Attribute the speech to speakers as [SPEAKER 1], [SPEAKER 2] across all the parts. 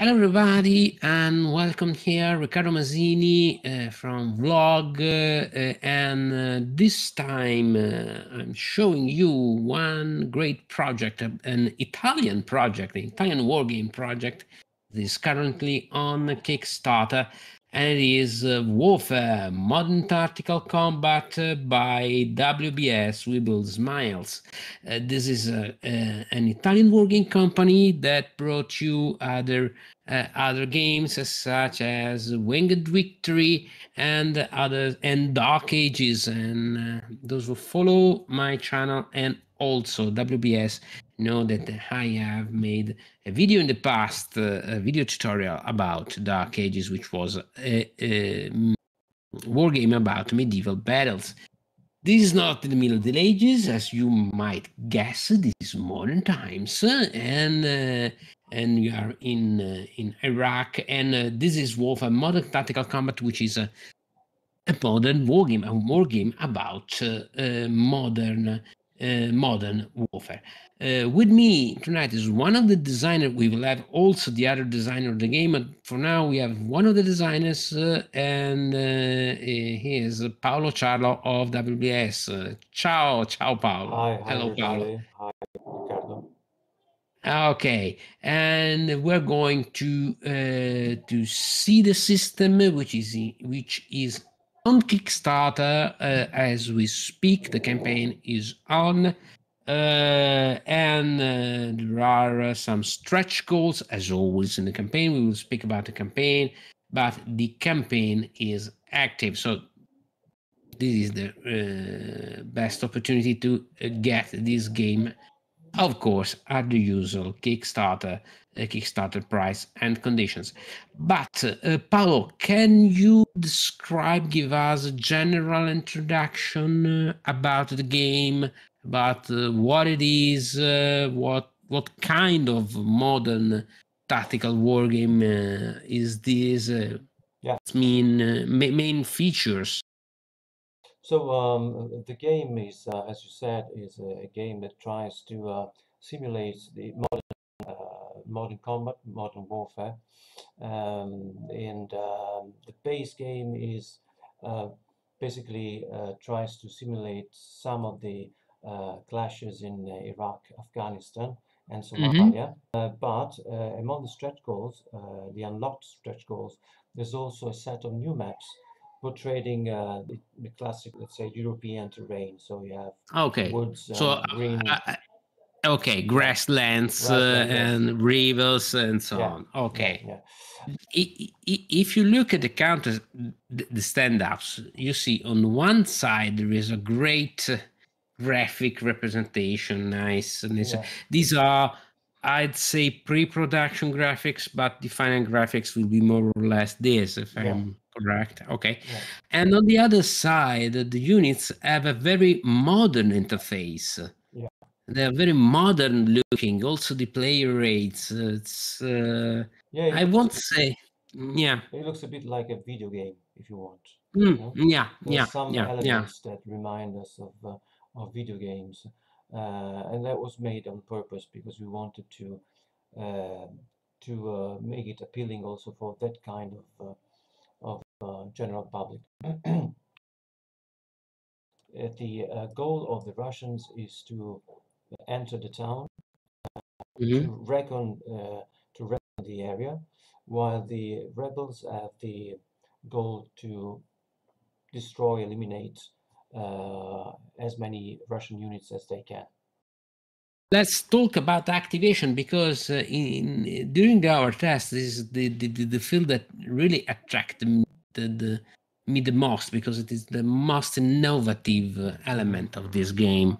[SPEAKER 1] Hello, everybody, and welcome here. Riccardo Masini uh, from Wlog, uh, uh, and uh, this time uh, I'm showing you one great project, an Italian project, an Italian wargame project that is currently on Kickstarter, and it is uh, Warfare Modern Tactical Combat uh, by WBS We Build Smiles. Uh, this is a, a, an Italian working company that brought you other uh, other games such as Winged Victory and others and Dark Ages. And uh, those who follow my channel and also WBS know that I have made a video in the past, uh, a video tutorial about Dark Ages, which was a, a war game about medieval battles. This is not the Middle Ages, as you might guess. This is modern times, and uh, and we are in uh, in Iraq, and uh, this is Warfare Modern Tactical Combat, which is a, a modern war game, a war game about uh, uh, modern modern warfare. Uh, with me tonight is one of the designers. We will have also the other designer of the game, but for now we have one of the designers, uh, and uh, he is Paolo Ciarlo of WBS. ciao, ciao, Paolo.
[SPEAKER 2] Hi,
[SPEAKER 1] Hello,
[SPEAKER 2] hi,
[SPEAKER 1] Paolo.
[SPEAKER 2] Hi, Riccardo.
[SPEAKER 1] Okay, and we're going to uh, to see the system, which is which is on Kickstarter uh, as we speak. The campaign is on, uh, and uh, there are uh, some stretch goals, as always in the campaign. We will speak about the campaign, but the campaign is active. So this is the uh, best opportunity to uh, get this game, of course, at the usual Kickstarter Kickstarter price and conditions. But uh, Paolo, can you describe, give us a general introduction uh, about the game, about uh, what it is, uh, what what kind of modern tactical war game uh, is this?
[SPEAKER 2] Yeah.
[SPEAKER 1] Ma- main features.
[SPEAKER 2] So um, the game is, as you said, is a game that tries to simulate the modern modern combat, modern warfare. Um, and um, the base game is uh, basically uh, tries to simulate some of the uh, clashes in uh, Iraq, Afghanistan, and Somalia. Mm-hmm. but uh, among the stretch goals, uh, the unlocked stretch goals, there's also a set of new maps portraying uh, the, the, classic, let's say, European terrain. So you have
[SPEAKER 1] okay.
[SPEAKER 2] woods,
[SPEAKER 1] so
[SPEAKER 2] green.
[SPEAKER 1] Okay, grasslands uh, and rivers and so
[SPEAKER 2] Yeah,
[SPEAKER 1] on. Okay.
[SPEAKER 2] yeah.
[SPEAKER 1] If you look at the counters, the stand-ups, you see on one side there is a great uh, graphic representation, nice. And
[SPEAKER 2] Yeah.
[SPEAKER 1] these are, I'd say, pre-production graphics, but the final graphics will be more or less this, if. I'm correct. Okay. And on the other side, the units have a very modern interface.
[SPEAKER 2] Yeah.
[SPEAKER 1] They're very modern looking. Also, the player rates. uh, It's. Uh,
[SPEAKER 2] Yeah, it
[SPEAKER 1] I won't say. Yeah.
[SPEAKER 2] It looks a bit like a video game, if you want.
[SPEAKER 1] Mm,
[SPEAKER 2] know?
[SPEAKER 1] yeah.
[SPEAKER 2] There's
[SPEAKER 1] Yeah.
[SPEAKER 2] some
[SPEAKER 1] Yeah. Yeah.
[SPEAKER 2] elements that remind us of uh, of video games, uh, and that was made on purpose because we wanted to uh, to uh, make it appealing also for that kind of uh, of uh, general public. The uh, goal of the Russians is to enter the town
[SPEAKER 1] Mhm.
[SPEAKER 2] to reckon uh, to reckon the area, while the rebels have the goal to destroy, eliminate uh, as many Russian units as they can.
[SPEAKER 1] Let's talk about activation because uh, in during our test, this is the, the, the the field that really attracted me the, the, me the most because it is the most innovative uh, element of this game.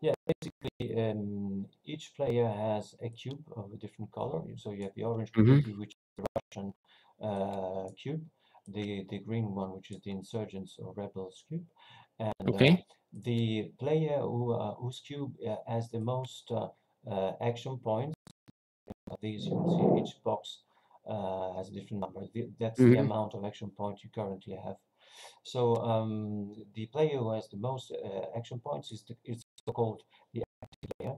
[SPEAKER 2] Yeah, basically, um, each player has a cube of a different color. So you have the orange
[SPEAKER 1] Mhm.
[SPEAKER 2] cube, which is the Russian uh, cube, the the green one, which is the insurgents or rebels cube, and uh, the player who uh, whose cube uh, has the most uh, uh, action points. These you can see each box uh, has a different number. The- That's the
[SPEAKER 1] Mhm.
[SPEAKER 2] amount of action points you currently have. So um, the player who has the most uh, action points is the, is called the active player,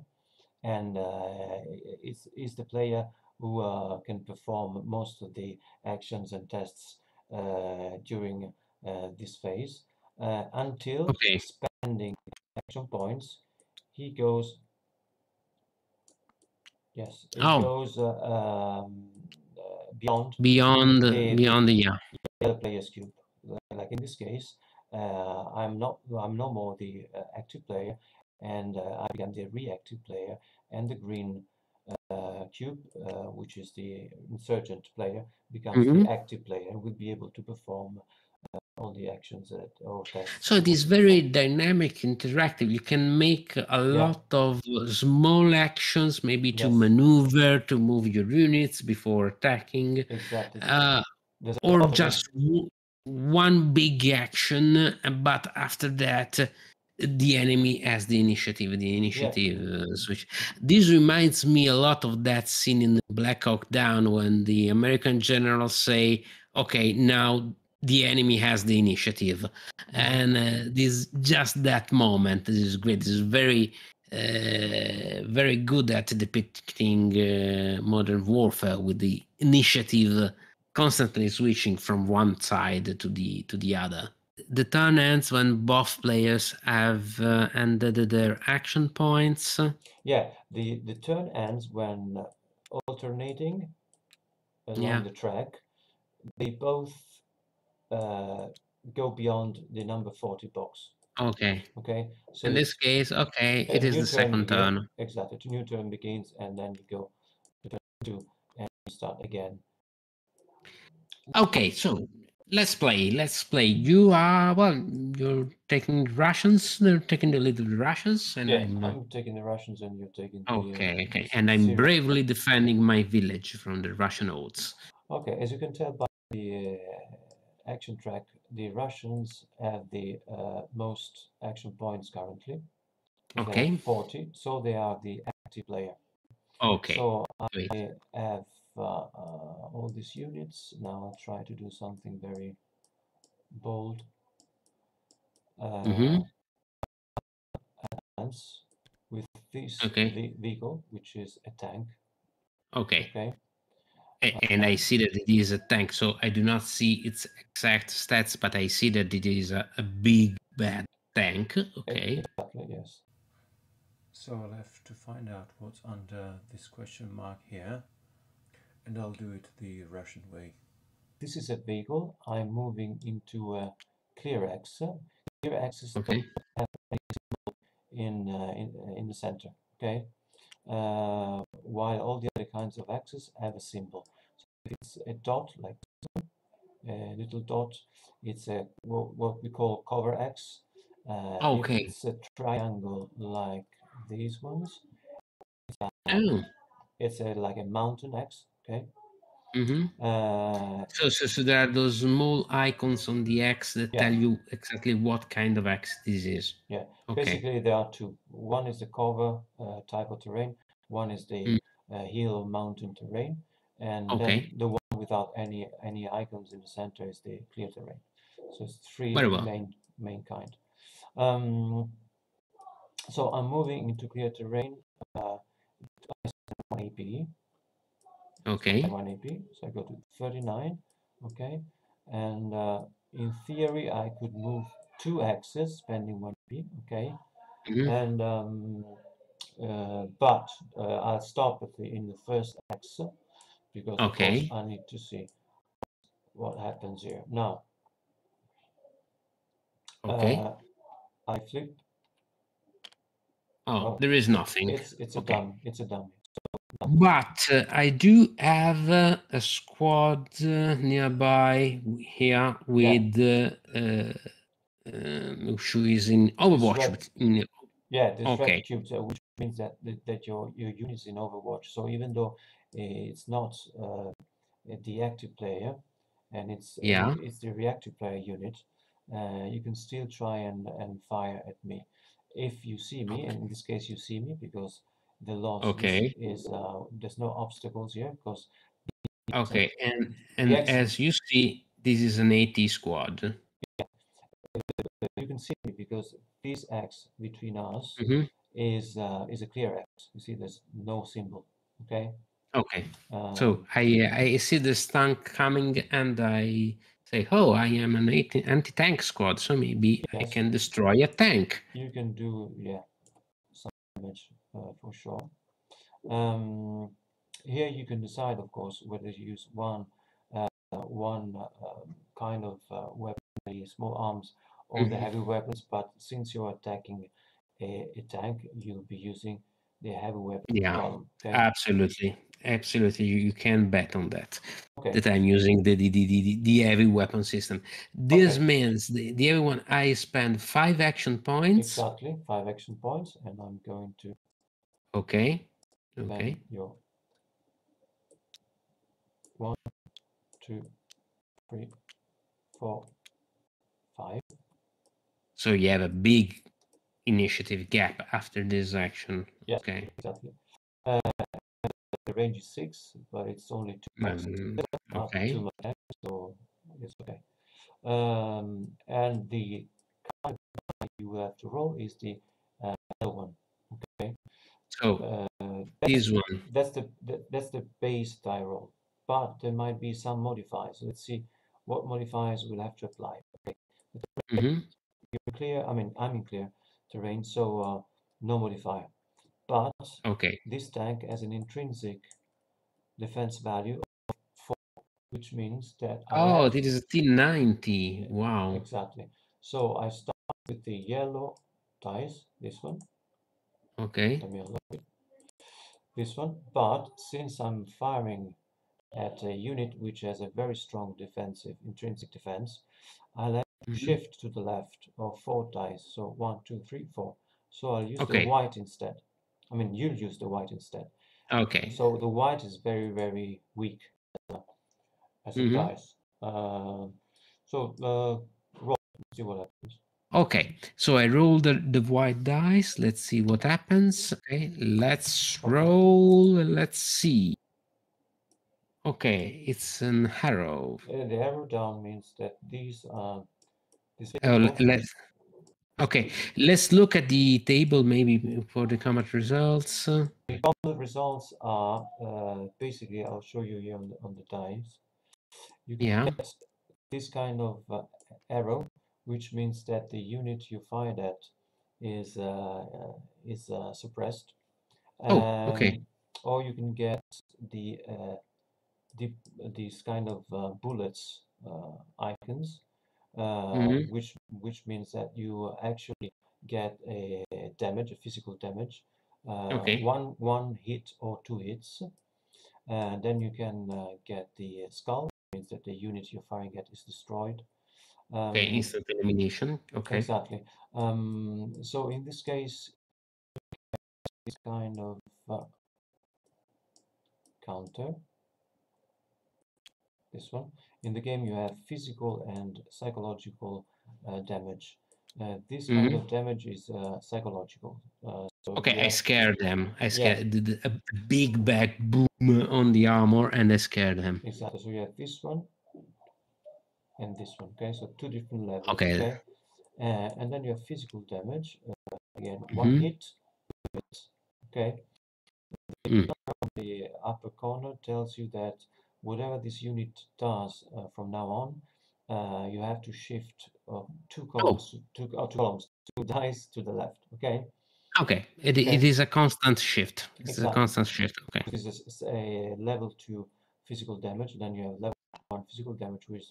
[SPEAKER 2] and uh, is is the player who uh, can perform most of the actions and tests uh, during uh, this phase uh, until
[SPEAKER 1] Okay.
[SPEAKER 2] spending action points he goes yes he
[SPEAKER 1] Oh.
[SPEAKER 2] goes uh, um, uh, beyond
[SPEAKER 1] Beyond
[SPEAKER 2] The-
[SPEAKER 1] beyond the yeah.
[SPEAKER 2] the other player's cube like in this case uh, I'm not I'm no more the uh, active player and uh, I become the reactive player and the green uh, cube uh, which is the insurgent player becomes
[SPEAKER 1] Mhm.
[SPEAKER 2] the active player and will be able to perform uh, all the actions that tests
[SPEAKER 1] So it is very dynamic, interactive. You can make a lot of small actions, maybe to
[SPEAKER 2] Yes.
[SPEAKER 1] maneuver, to move your units before attacking,
[SPEAKER 2] exactly
[SPEAKER 1] uh, or just one big action. But after that, the enemy has the initiative. The initiative uh, switch. This reminds me a lot of that scene in Black Hawk Down when the American generals say, "Okay, now." The enemy has the initiative, and uh, this just that moment this is great this is very uh, very good at depicting uh, modern warfare with the initiative constantly switching from one side to the to the other the turn ends when both players have uh, ended their action points
[SPEAKER 2] Yeah, the, the turn ends when alternating along
[SPEAKER 1] Yeah.
[SPEAKER 2] the track, they both uh, go beyond the number 40 box.
[SPEAKER 1] okay
[SPEAKER 2] Okay, so
[SPEAKER 1] in this case okay it is the second turn
[SPEAKER 2] Exactly, a new turn begins, and then you go to turn two and start again.
[SPEAKER 1] Okay, so let's play. Let's play. You are well. You're taking Russians. They're taking the little Russians, and
[SPEAKER 2] Yeah,
[SPEAKER 1] I'm uh,
[SPEAKER 2] I'm taking the Russians, and you're taking the. uh,
[SPEAKER 1] okay. Okay, and I'm
[SPEAKER 2] Syrians.
[SPEAKER 1] bravely defending my village from the Russian hordes.
[SPEAKER 2] Okay, as you can tell by the uh, action track, the Russians have the uh, most action points currently. Have
[SPEAKER 1] Okay.
[SPEAKER 2] 40, so they are the active player.
[SPEAKER 1] Okay,
[SPEAKER 2] So. I have uh, uh, all these units. Now I'll try to do something very bold. Uh,
[SPEAKER 1] Mhm.
[SPEAKER 2] with this
[SPEAKER 1] Okay.
[SPEAKER 2] ve- vehicle, which is a tank.
[SPEAKER 1] Okay,
[SPEAKER 2] Okay.
[SPEAKER 1] And I see that it is a tank, so I do not see its exact stats, but I see that it is a, a big bad tank. Okay,
[SPEAKER 2] Exactly, yes. So I'll have to find out what's under this question mark here, and I'll do it the Russian way. This is a vehicle. I'm moving into a clear X. Clear X is
[SPEAKER 1] okay,
[SPEAKER 2] in, uh, in in the center. Okay, uh, while all the other kinds of axes have a symbol. So if it's a dot like this a little dot, it's a what, what we call cover X. Uh, if
[SPEAKER 1] Okay.
[SPEAKER 2] it's a triangle like these ones.
[SPEAKER 1] oh,
[SPEAKER 2] It's a like a mountain X. Okay.
[SPEAKER 1] hmm
[SPEAKER 2] Uh,
[SPEAKER 1] So, so, so there are those small icons on the X that
[SPEAKER 2] Yeah.
[SPEAKER 1] tell you exactly what kind of X this is.
[SPEAKER 2] Yeah,
[SPEAKER 1] Okay.
[SPEAKER 2] basically there are two. One is the cover uh, type of terrain. One is the
[SPEAKER 1] Mm.
[SPEAKER 2] uh, hill mountain terrain, and
[SPEAKER 1] Okay.
[SPEAKER 2] then the one without any any icons in the center is the clear terrain. So it's three
[SPEAKER 1] well.
[SPEAKER 2] main main kind. Um, so I'm moving into clear terrain. Uh, one AP,
[SPEAKER 1] Okay.
[SPEAKER 2] one AP. So I go to 39. Okay, and uh, in theory I could move two axes spending one AP. Okay.
[SPEAKER 1] Mhm.
[SPEAKER 2] and um, uh, but uh, I'll stop at the in the first X because
[SPEAKER 1] Okay.
[SPEAKER 2] I need to see what happens here. Now
[SPEAKER 1] Okay.
[SPEAKER 2] uh, I flip.
[SPEAKER 1] oh,
[SPEAKER 2] oh,
[SPEAKER 1] there is nothing.
[SPEAKER 2] It's it's a
[SPEAKER 1] Okay.
[SPEAKER 2] dummy. It's a dummy.
[SPEAKER 1] But uh, I do have uh, a squad uh, nearby here with uh, uh, um, who is in Overwatch. in-
[SPEAKER 2] Yeah, this
[SPEAKER 1] Okay.
[SPEAKER 2] cubes, uh, which means that that, your your units in Overwatch. So even though uh, it's not uh, the active player, and it's uh,
[SPEAKER 1] Yeah.
[SPEAKER 2] it's the reactive player unit, uh, you can still try and and fire at me if you see me. And in this case, you see me because the loss
[SPEAKER 1] Okay.
[SPEAKER 2] is, uh, there's no obstacles here because
[SPEAKER 1] Okay, and and
[SPEAKER 2] Yes.
[SPEAKER 1] as you see, this is an AT squad.
[SPEAKER 2] Yeah, you can see because this X between us
[SPEAKER 1] Mhm.
[SPEAKER 2] is uh, is a clear X. You see, there's no symbol. Okay.
[SPEAKER 1] Okay.
[SPEAKER 2] Um,
[SPEAKER 1] So I I see this tank coming and I say, oh, I am an anti- anti-tank squad, so maybe I can destroy a tank.
[SPEAKER 2] you can do yeah some damage uh, for sure. Um, here you can decide, of course, whether to use one uh, one uh, um, kind of uh, weapon, the small arms, or the
[SPEAKER 1] Mhm.
[SPEAKER 2] heavy weapons. But since you're attacking a, a tank, you'll be using the heavy weapon
[SPEAKER 1] Yeah.
[SPEAKER 2] column.
[SPEAKER 1] Absolutely, absolutely. You, you can bet on that.
[SPEAKER 2] okay.
[SPEAKER 1] That I'm using the the, the, the, the heavy weapon system. This
[SPEAKER 2] Okay.
[SPEAKER 1] means the, the heavy one. I spend five action points.
[SPEAKER 2] Exactly. Five action points, and I'm going to
[SPEAKER 1] Okay. Okay.
[SPEAKER 2] your one, two, three, four, five.
[SPEAKER 1] So you have a big initiative gap after this action.
[SPEAKER 2] Yeah.
[SPEAKER 1] Okay.
[SPEAKER 2] Exactly. Uh, the range is six, but it's only two.
[SPEAKER 1] Mm, okay.
[SPEAKER 2] Two attacks, so it's okay. Um, and the card you have to roll is the uh, other one. Okay.
[SPEAKER 1] So
[SPEAKER 2] Uh,
[SPEAKER 1] this one.
[SPEAKER 2] that's the that's the base die roll, but there might be some modifiers. Let's see what modifiers we'll have to apply. Okay.
[SPEAKER 1] Mhm.
[SPEAKER 2] You're clear. I mean, I'm in clear terrain, so uh, no modifier. But
[SPEAKER 1] Okay.
[SPEAKER 2] this tank has an intrinsic defense value of four, which means that
[SPEAKER 1] Oh,
[SPEAKER 2] have-
[SPEAKER 1] this is a T90. Wow.
[SPEAKER 2] exactly. So I start with the yellow dice, this one.
[SPEAKER 1] Okay.
[SPEAKER 2] Let me it. This one, but since I'm firing at a unit which has a very strong defensive intrinsic defense, I'll have to
[SPEAKER 1] Mhm.
[SPEAKER 2] shift to the left of four dice. So one, two, three, four. So I'll use
[SPEAKER 1] Okay.
[SPEAKER 2] the white instead. I mean, you'll use the white instead.
[SPEAKER 1] Okay.
[SPEAKER 2] So the white is very, very weak as a, as a
[SPEAKER 1] Mhm.
[SPEAKER 2] dice. Um, so uh, roll, see what happens.
[SPEAKER 1] Okay. So I roll the, the white dice. Let's see what happens. Okay. Let's roll. Let's see. Okay. It's an arrow.
[SPEAKER 2] Uh, the arrow down means that these are these
[SPEAKER 1] Oh, let's. Okay. Let's look at the table maybe for the combat results. Uh,
[SPEAKER 2] The combat results are uh, basically, I'll show you here on the, on the dice. You can
[SPEAKER 1] Yeah.
[SPEAKER 2] this kind of uh, arrow, which means that the unit you fired at is uh, uh, is uh, suppressed.
[SPEAKER 1] Oh, okay.
[SPEAKER 2] Um, Or you can get the uh, the these kind of uh, bullets uh, icons, uh,
[SPEAKER 1] Mhm.
[SPEAKER 2] which which means that you actually get a damage, a physical damage, uh,
[SPEAKER 1] Okay.
[SPEAKER 2] one one hit or two hits, and then you can uh, get the skull. Means that the unit you're firing at is destroyed.
[SPEAKER 1] Okay.
[SPEAKER 2] Um,
[SPEAKER 1] Instant elimination. Okay.
[SPEAKER 2] Exactly. Um, so in this case, this kind of uh, counter. This one. In the game, you have physical and psychological uh, damage. Uh, this kind
[SPEAKER 1] Mhm.
[SPEAKER 2] of damage is uh, psychological. Uh, so
[SPEAKER 1] Okay,
[SPEAKER 2] you
[SPEAKER 1] I scared them. I scared the, the, a big back boom on the armor, and I scared them.
[SPEAKER 2] Exactly. So you have this one and this one. Okay, so two different levels.
[SPEAKER 1] Okay.
[SPEAKER 2] Uh, and then you have physical damage. Uh, again, one
[SPEAKER 1] Mhm.
[SPEAKER 2] hit. Okay.
[SPEAKER 1] Mm.
[SPEAKER 2] The upper corner tells you that whatever this unit does uh, from now on, uh, you have to shift uh, two columns, two, uh, two columns, two dice to the left. Okay.
[SPEAKER 1] Okay, it,
[SPEAKER 2] Okay.
[SPEAKER 1] it is a constant shift. It's a constant shift. Okay.
[SPEAKER 2] This is a level two physical damage. Then you have level one physical damage, which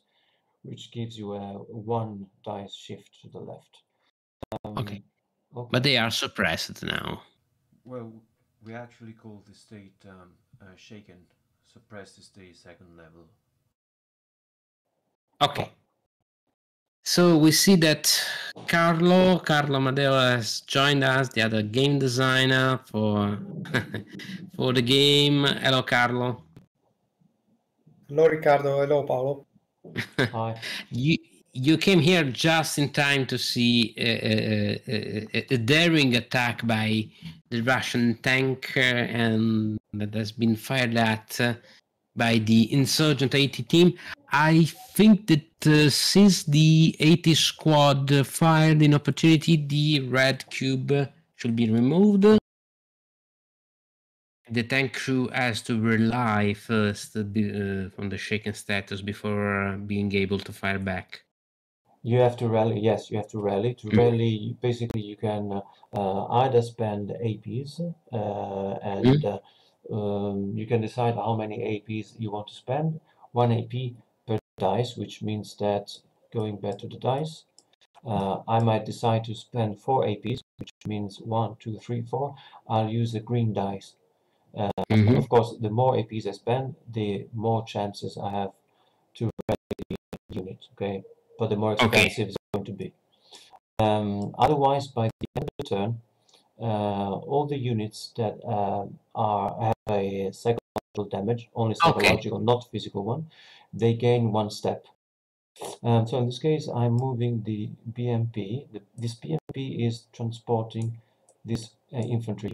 [SPEAKER 2] which gives you a one dice shift to the left. Um,
[SPEAKER 1] Okay.
[SPEAKER 2] okay.
[SPEAKER 1] But they are suppressed now.
[SPEAKER 3] Well, we actually call the state um, uh, shaken. Suppressed is the second level.
[SPEAKER 1] Okay. So we see that Carlo, Carlo Amaddeo has joined us, the other game designer for for the game. Hello, Carlo.
[SPEAKER 4] Hello, Riccardo. Hello, Paolo.
[SPEAKER 1] You you came here just in time to see a, a, a, a daring attack by the Russian tank, uh, and that has been fired at uh, by the insurgent AT team. I think that uh, since the AT squad fired in opportunity, the red cube should be removed. The tank crew has to rely first uh, uh, on the shaken status before uh, being able to fire back.
[SPEAKER 2] You have to rally. Yes, you have to rally. To
[SPEAKER 1] Mm.
[SPEAKER 2] rally, basically, you can uh, either spend APs uh, and uh, um, you can decide how many APs you want to spend. One AP per dice, which means that going back to the dice, uh, I might decide to spend four APs, which means one, two, three, four. I'll use the green dice.
[SPEAKER 1] Mhm.
[SPEAKER 2] Of course, the more APs I spend, the more chances I have to rally the unit. Okay, but the more
[SPEAKER 1] Okay.
[SPEAKER 2] expensive it's going to be. Um, otherwise, by the end of the turn, uh, all the units that uh, are have a psychological damage, only
[SPEAKER 1] Okay.
[SPEAKER 2] psychological, not physical one, they gain one step. Um, so in this case, I'm moving the BMP. The, this BMP is transporting this uh, infantry.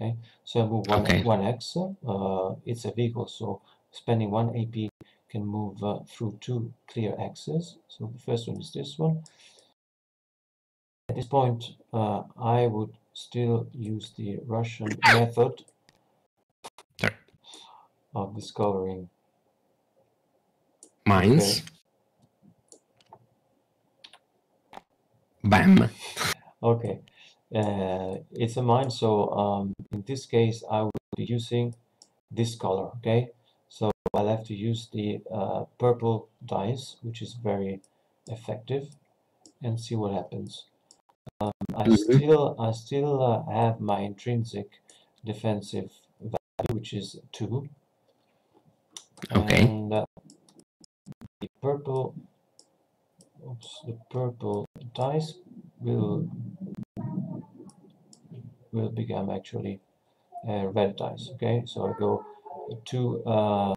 [SPEAKER 2] Okay, so I move one
[SPEAKER 1] Okay.
[SPEAKER 2] one X. Uh, it's a vehicle, so spending one AP can move uh, through two clear X's. So the first one is this one. At this point, uh, I would still use the Russian method of discovering.
[SPEAKER 1] Mines. Bam.
[SPEAKER 2] Okay, uh, it's a mine, so um, in this case, I will be using this color. Okay, so I'll have to use the uh, purple dice, which is very effective, and see what happens. Um, I
[SPEAKER 1] Mhm.
[SPEAKER 2] still, I still uh, have my intrinsic defensive value, which is two.
[SPEAKER 1] Okay.
[SPEAKER 2] And uh, the purple, oops, the purple dice will will become actually uh, red dice. Okay, so I go to uh,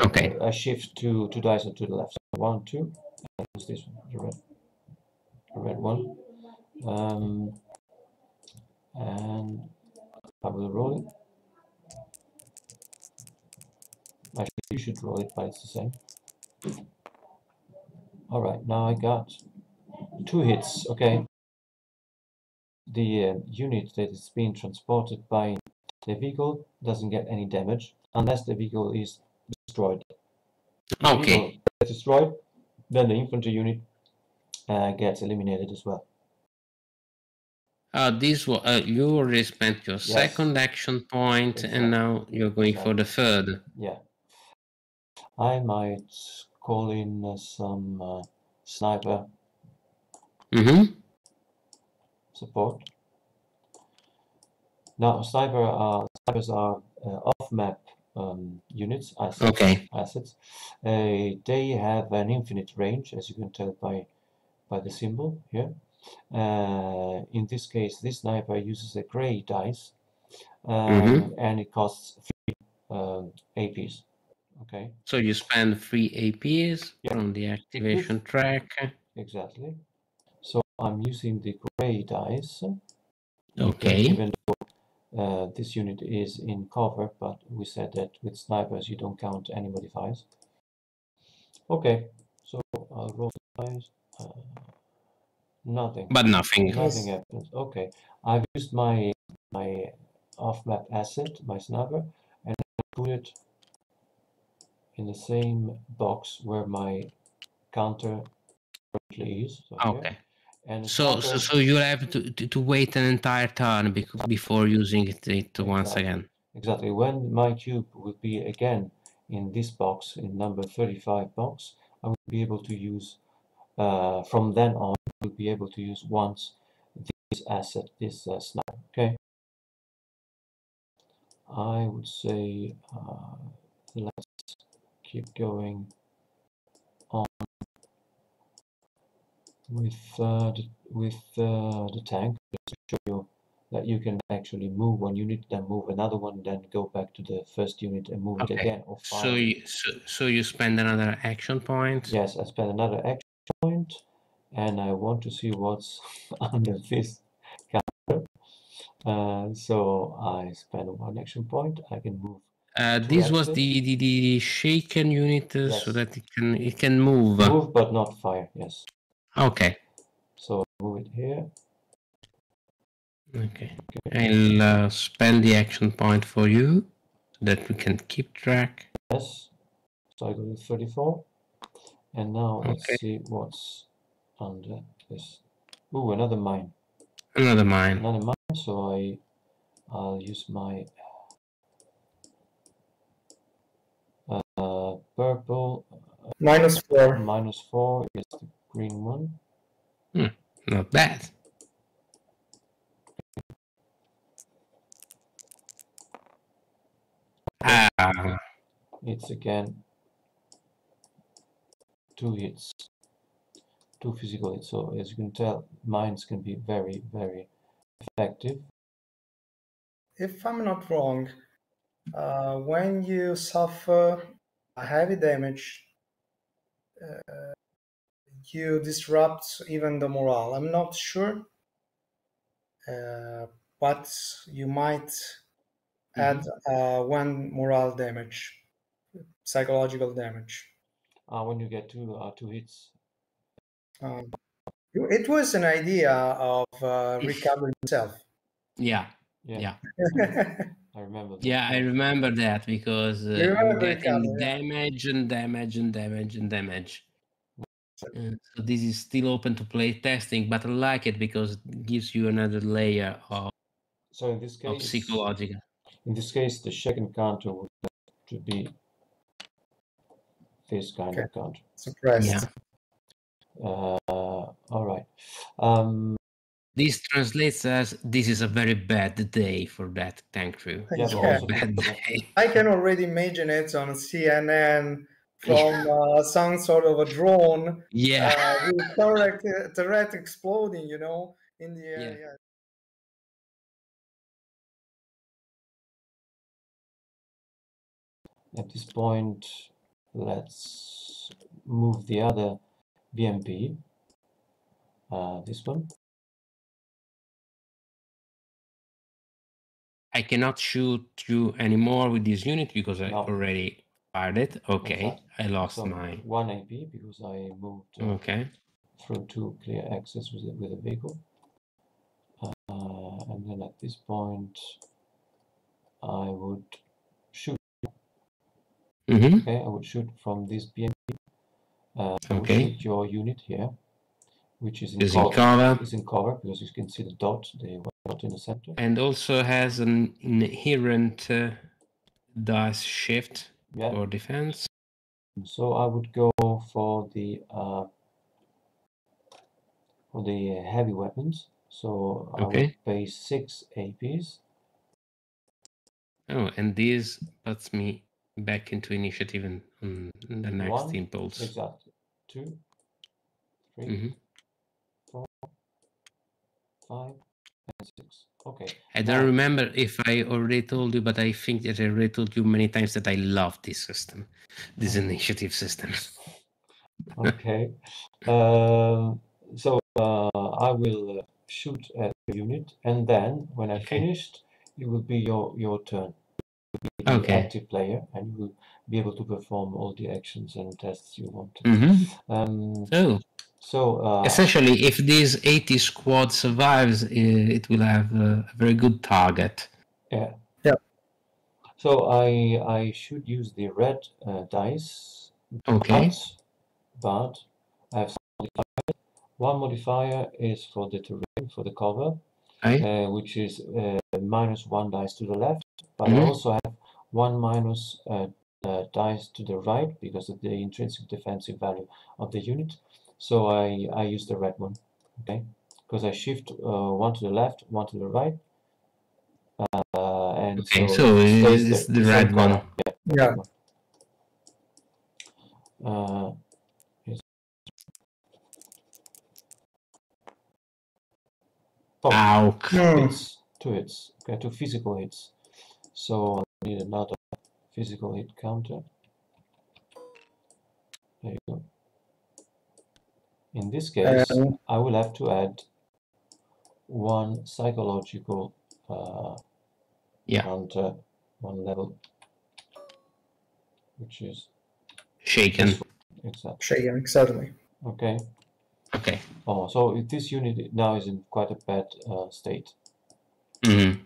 [SPEAKER 1] Okay.
[SPEAKER 2] I shift two two dice to the left. So one, two, and use this one, the red, the red one. Um, and I will roll it. Actually, you should roll it, but it's the same. All right, now I got two hits. Okay. The uh, unit that is being transported by the vehicle doesn't get any damage unless the vehicle is destroyed. If
[SPEAKER 1] Okay.
[SPEAKER 2] gets destroyed, then the infantry unit uh, gets eliminated as well.
[SPEAKER 1] Uh, this uh, you already spent your second action point,
[SPEAKER 2] Exactly.
[SPEAKER 1] and now you're going for the third.
[SPEAKER 2] Yeah. I might call in uh, some uh, sniper
[SPEAKER 1] Mm-hmm.
[SPEAKER 2] Support. Now, cyber are snipers are uh, off-map um, units, assets.
[SPEAKER 1] Okay.
[SPEAKER 2] assets. Uh, they have an infinite range, as you can tell by by the symbol here. Uh, in this case, this sniper uses a gray dice, um,
[SPEAKER 1] Mhm.
[SPEAKER 2] and it costs three um, APs. Okay,
[SPEAKER 1] So you spend three APs
[SPEAKER 2] Yeah.
[SPEAKER 1] from the activation track.
[SPEAKER 2] exactly. So I'm using the gray dice.
[SPEAKER 1] Okay.
[SPEAKER 2] Even though uh, this unit is in cover, but we said that with snipers you don't count any modifiers. Okay, so I'll roll the dice. Uh, nothing.
[SPEAKER 1] But nothing.
[SPEAKER 2] Nothing happens. Okay, I've used my my off-map asset, my sniper, and I put it in the same box where my counter currently is. So here. And
[SPEAKER 1] So, so, so you have to, to, to wait an entire turn before using it, it once
[SPEAKER 2] Exactly.
[SPEAKER 1] again.
[SPEAKER 2] Exactly. When my cube will be again in this box, in number 35 box, I will be able to use, uh, from then on, I will be able to use once this asset, this uh, sniper. Okay. I would say, uh, let's keep going on with uh, the, with uh, the tank just to show you that you can actually move one unit, then move another one, then go back to the first unit and move it
[SPEAKER 1] Okay.
[SPEAKER 2] again. Or
[SPEAKER 1] So you, so, so you spend another action point.
[SPEAKER 2] Yes, I spend another action point, and I want to see what's under this counter. Uh, so I spend one action point. I can move.
[SPEAKER 1] Uh, this was the, the, the shaken unit, uh, so that it can it can move.
[SPEAKER 2] Move, but not fire. Yes.
[SPEAKER 1] Okay.
[SPEAKER 2] So move it here.
[SPEAKER 1] Okay. I'll uh, spend the action point for you so that we can keep track.
[SPEAKER 2] Yes. So I go to 34. And now let's see what's under this. Ooh, another mine.
[SPEAKER 1] Another mine.
[SPEAKER 2] Another mine. So I, I'll use my uh, purple.
[SPEAKER 4] Minus four.
[SPEAKER 2] Minus four is the green one.
[SPEAKER 1] Hmm, Not bad. Ah,
[SPEAKER 2] It's again two hits, two physical hits. So as you can tell, mines can be very, very effective.
[SPEAKER 4] If I'm not wrong, uh, when you suffer a heavy damage, uh, you disrupt even the morale. I'm not sure, uh, but you might add uh, one morale damage, psychological damage.
[SPEAKER 2] Uh, when you get two uh, two hits,
[SPEAKER 4] Um, it was an idea of uh, Riccardo himself.
[SPEAKER 1] yeah,
[SPEAKER 2] yeah,
[SPEAKER 1] yeah,
[SPEAKER 2] I remember. That.
[SPEAKER 1] yeah. I remember that because uh,
[SPEAKER 4] You remember
[SPEAKER 1] you're getting
[SPEAKER 4] Riccardo,
[SPEAKER 1] damage and damage and damage and damage. Uh, so this is still open to play testing, but I like it because it gives you another layer of,
[SPEAKER 2] So in this case,
[SPEAKER 1] psychological.
[SPEAKER 2] in this case, the second counter would have to be this kind
[SPEAKER 4] Okay.
[SPEAKER 2] of counter.
[SPEAKER 4] Suppressed.
[SPEAKER 1] Yeah.
[SPEAKER 2] Uh, all right. Um,
[SPEAKER 1] This translates as this is a very bad day for that tank crew.
[SPEAKER 2] Yeah,
[SPEAKER 1] It's
[SPEAKER 2] but
[SPEAKER 1] a
[SPEAKER 2] also
[SPEAKER 1] bad day.
[SPEAKER 4] I can already imagine it on CNN from uh, some sort of a drone
[SPEAKER 1] Yeah.
[SPEAKER 4] uh, with turret, turret exploding, you know, in the air.
[SPEAKER 1] Yeah.
[SPEAKER 4] Yeah.
[SPEAKER 2] At this point, let's move the other BMP. Uh, this one.
[SPEAKER 1] I cannot shoot you anymore with this unit because I already it. Okay,
[SPEAKER 2] Exactly.
[SPEAKER 1] I lost
[SPEAKER 2] So
[SPEAKER 1] my.
[SPEAKER 2] one AP because I moved uh,
[SPEAKER 1] Okay,
[SPEAKER 2] through two clear access with a, with a vehicle. Uh, and then at this point, I would shoot.
[SPEAKER 1] hmm
[SPEAKER 2] Okay, I would shoot from this BMP. Uh,
[SPEAKER 1] Okay.
[SPEAKER 2] your unit here, which is in
[SPEAKER 1] is in
[SPEAKER 2] cover.
[SPEAKER 1] cover
[SPEAKER 2] Is in cover because you can see the dot, the white dot in the center.
[SPEAKER 1] and also has an inherent uh, dice shift
[SPEAKER 2] Yeah.
[SPEAKER 1] for defense.
[SPEAKER 2] So I would go for the uh, for the heavy weapons. So I would pay six APs.
[SPEAKER 1] Oh, and this puts me back into initiative in, in the next
[SPEAKER 2] One,
[SPEAKER 1] impulse.
[SPEAKER 2] Exactly. Two, three,
[SPEAKER 1] Mhm.
[SPEAKER 2] five, and six. Okay.
[SPEAKER 1] I don't
[SPEAKER 2] Now-
[SPEAKER 1] remember if I already told you, but I think that I already told you many times that I love this system, this initiative system.
[SPEAKER 2] Okay. um, so uh, I will uh, shoot at the unit, and then when I
[SPEAKER 1] Okay.
[SPEAKER 2] finished, it will be your your turn. You will be the
[SPEAKER 1] Okay.
[SPEAKER 2] active player, and you will be able to perform all the actions and tests you want. to.
[SPEAKER 1] hmm
[SPEAKER 2] Um,
[SPEAKER 1] So,
[SPEAKER 2] so uh,
[SPEAKER 1] essentially, if this AT squad survives, uh, it will have uh, a very good target.
[SPEAKER 2] yeah.
[SPEAKER 4] Yeah.
[SPEAKER 2] So I I should use the red uh, dice,
[SPEAKER 1] Okay.
[SPEAKER 2] but, but I have some modifier. One modifier is for the terrain, for the cover,
[SPEAKER 1] Right?
[SPEAKER 2] uh, which is uh, minus one dice to the left, but I
[SPEAKER 1] Mhm.
[SPEAKER 2] also have one minus uh, uh, dice to the right because of the intrinsic defensive value of the unit. So I, I use the red one, okay? Because I shift uh, one to the left, one to the right. Uh, and
[SPEAKER 1] Okay,
[SPEAKER 2] so,
[SPEAKER 1] so
[SPEAKER 2] it stays
[SPEAKER 1] it's
[SPEAKER 2] the,
[SPEAKER 1] the red one.
[SPEAKER 2] color. Yeah.
[SPEAKER 4] Yeah.
[SPEAKER 2] Uh, oh,
[SPEAKER 1] Ow.
[SPEAKER 2] Hits, two hits, okay, two physical hits. So I need another physical hit counter. There you go. In this case,
[SPEAKER 4] Um,
[SPEAKER 2] I will have to add one psychological uh,
[SPEAKER 1] Yeah.
[SPEAKER 2] counter, one level, which is
[SPEAKER 1] Shaken.
[SPEAKER 2] exact.
[SPEAKER 4] shaken, exactly.
[SPEAKER 2] Okay.
[SPEAKER 1] Okay.
[SPEAKER 2] Oh, so this unit now is in quite a bad uh, state.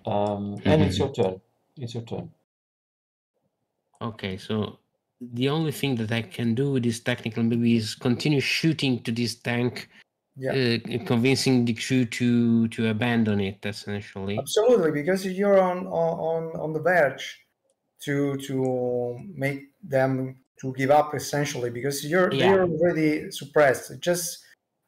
[SPEAKER 2] Um, and it's
[SPEAKER 1] Mhm.
[SPEAKER 2] your turn. It's your turn.
[SPEAKER 1] Okay, so the only thing that I can do with this technical maybe is continue shooting to this tank,
[SPEAKER 4] Yeah.
[SPEAKER 1] uh, convincing the crew to to abandon it. Essentially,
[SPEAKER 4] Absolutely, because you're on on on the verge to to make them to give up essentially because you're
[SPEAKER 1] Yeah.
[SPEAKER 4] they're already suppressed. It's just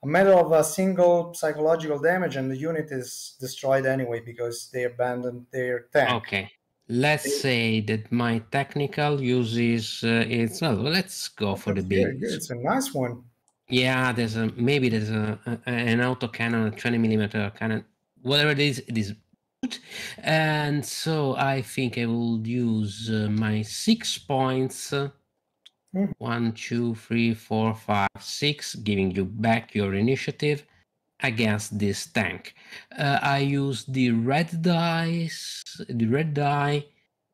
[SPEAKER 4] a matter of a single psychological damage and the unit is destroyed anyway because they abandoned their tank.
[SPEAKER 1] okay. Let's say that my technical uses uh, it's well. Let's go for the big.
[SPEAKER 4] It's a nice one.
[SPEAKER 1] Yeah, there's a maybe there's a, a an auto cannon, a 20 millimeter cannon, whatever it is, it is good. And so I think I will use uh, my six points.
[SPEAKER 4] Hmm.
[SPEAKER 1] One, two, three, four, five, six, giving you back your initiative against this tank. Uh, I use the red dice, the red die,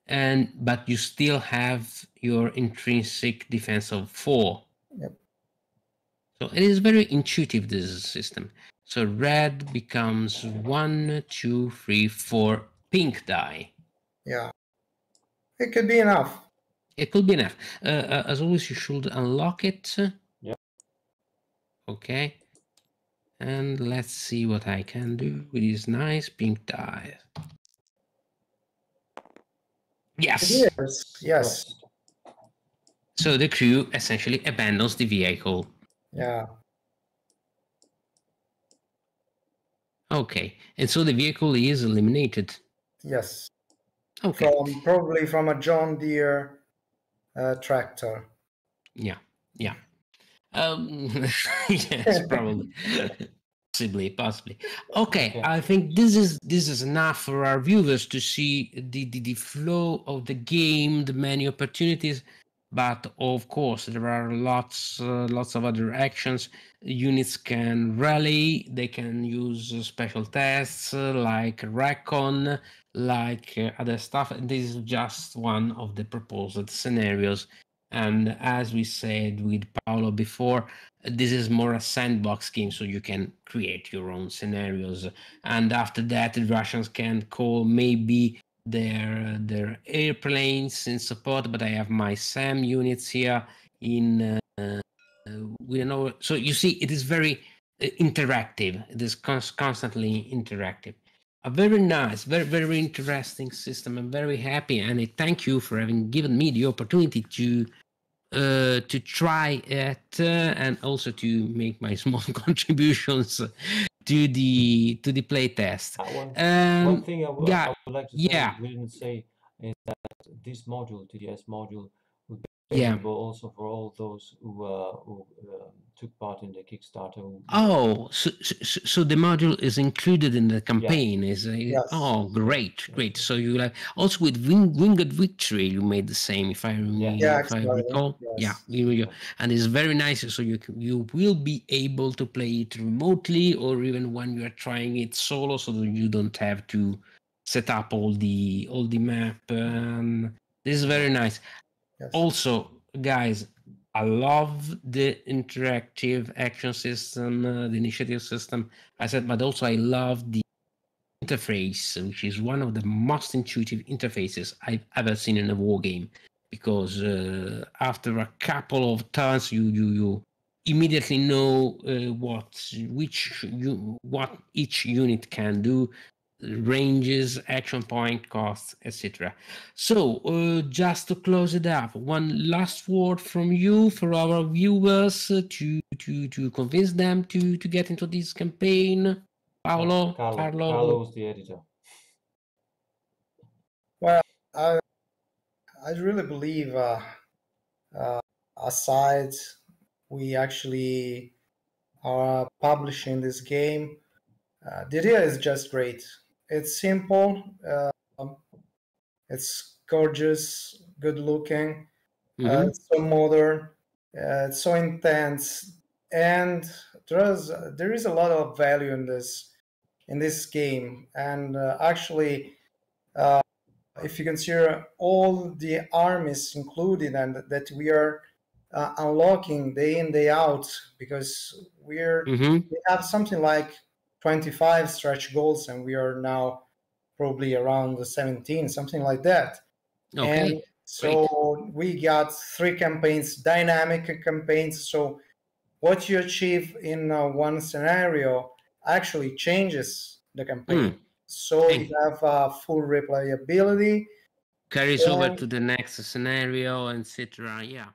[SPEAKER 1] and but you still have your intrinsic defense of four.
[SPEAKER 4] Yep.
[SPEAKER 1] So it is very intuitive, this system. So red becomes one, two, three, four pink die.
[SPEAKER 4] Yeah. It could be enough.
[SPEAKER 1] It could be enough. Uh, uh, as always, you should unlock it.
[SPEAKER 2] Yep.
[SPEAKER 1] Okay. And let's see what I can do with these nice pink die. Yes.
[SPEAKER 4] Yes. Yes.
[SPEAKER 1] So the crew essentially abandons the vehicle.
[SPEAKER 4] Yeah.
[SPEAKER 1] Okay. And so the vehicle is eliminated.
[SPEAKER 4] Yes.
[SPEAKER 1] Okay.
[SPEAKER 4] From probably from a John Deere uh, tractor.
[SPEAKER 1] Yeah, yeah. Um, yes, probably, possibly, possibly. Okay,
[SPEAKER 2] Okay.
[SPEAKER 1] I think this is this is enough for our viewers to see the, the the flow of the game, the many opportunities. But of course, there are lots uh, lots of other actions. Units can rally. They can use uh, special tests uh, like recon, like uh, other stuff. And this is just one of the proposed scenarios. And as we said with Paolo before, this is more a sandbox game, so you can create your own scenarios. And after that, the Russians can call maybe their their airplanes in support. But I have my SAM units here in. Uh, we know. So you see, it is very uh, interactive. It is cons- constantly interactive. A very nice, very very interesting system. I'm very happy, and I thank you for having given me the opportunity to uh, to try it uh, and also to make my small contributions to the to the playtest.
[SPEAKER 2] Uh, one,
[SPEAKER 1] Um,
[SPEAKER 2] one thing I would,
[SPEAKER 1] yeah,
[SPEAKER 2] I would like to
[SPEAKER 1] yeah.
[SPEAKER 2] say, we didn't say, is that this module, TTS module, be
[SPEAKER 1] Yeah.
[SPEAKER 2] also for all those who, uh, who um, took part in the Kickstarter. who-
[SPEAKER 1] Oh, so, so, so- the module is included in the campaign. Is uh,
[SPEAKER 4] Yes.
[SPEAKER 1] oh great, great. So you like also with Wing, Winged Victory, you made the same, if I remember,
[SPEAKER 4] Yeah,
[SPEAKER 1] if I
[SPEAKER 4] exactly.
[SPEAKER 1] recall. Yeah,
[SPEAKER 4] Yes.
[SPEAKER 1] you, you, and it's very nice. So you you will be able to play it remotely, or even when you are trying it solo, so that you don't have to set up all the all the map. And this is very nice. Also, guys, I love the interactive action system, uh, the initiative system. I said, but also I love the interface, which is one of the most intuitive interfaces I've ever seen in a war game. Because uh, after a couple of turns, you you you immediately know uh, what which you what each unit can do, ranges, action point, costs, etc. So, uh, just to close it up, one last word from you for our viewers uh, to to to convince them to to get into this campaign. Paolo,
[SPEAKER 2] Carlo,
[SPEAKER 1] Carlo,
[SPEAKER 2] Carlo's the editor.
[SPEAKER 4] Well, I I really believe uh, uh, aside we actually are publishing this game, uh, the idea is just great. It's simple, um, it's gorgeous, good looking, uh,
[SPEAKER 1] Mhm.
[SPEAKER 4] it's so modern, uh, it's so intense, and there's there is a lot of value in this in this game. And uh, actually, uh, if you consider all the armies included and that we are uh, unlocking day in day out, because we're
[SPEAKER 1] Mhm.
[SPEAKER 4] we have something like 25 stretch goals, and we are now probably around the 17, something like that.
[SPEAKER 1] Okay.
[SPEAKER 4] And so we got three campaigns, dynamic campaigns. So what you achieve in uh, one scenario actually changes the campaign.
[SPEAKER 1] Hmm.
[SPEAKER 4] So
[SPEAKER 1] Okay.
[SPEAKER 4] you have uh, full replayability.
[SPEAKER 1] Carries over to the next scenario, etc. Yeah.